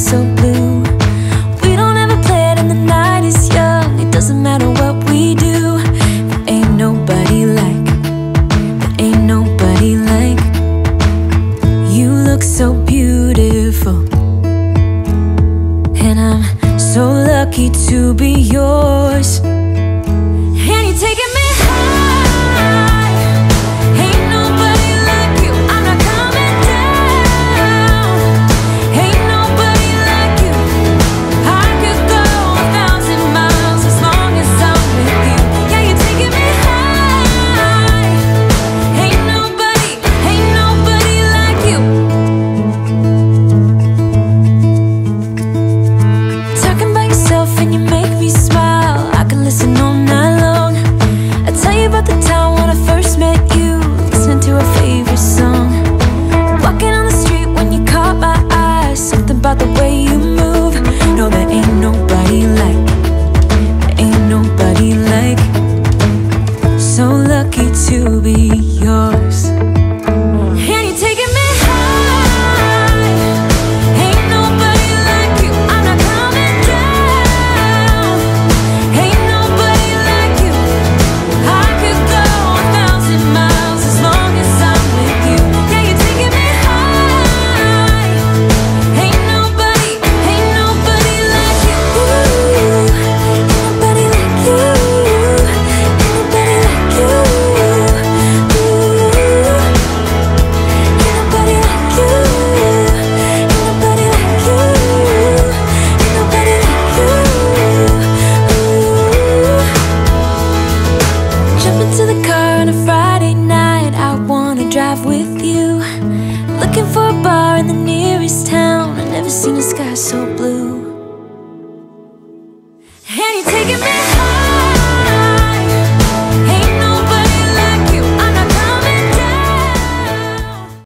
so blue. We don't ever play it and the night is young. It doesn't matter what we do. There ain't nobody like There ain't nobody like You. Look so beautiful. And I'm so lucky to be yours. And you're taking me be drive with you. Looking for a bar in the nearest town. I've never seen a sky so blue. And you're taking me